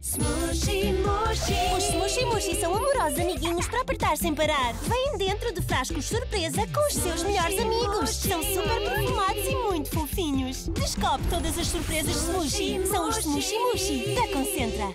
Smushy Mushy. Os Smushy Mushy são amorosos amiguinhos para apertar sem parar. Vêm dentro de frascos surpresa com os seus melhores amigos. São super perfumados e muito fofinhos. Descobre todas as surpresas Smushy. São os Smushy Mushy da Concentra.